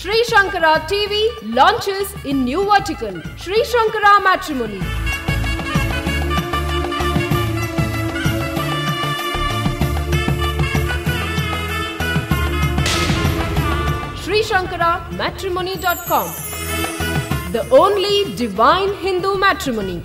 Sri Shankara TV launches in new vertical. Sri Shankara Matrimony. Shri Shankara Matrimony.com, The only divine Hindu matrimony.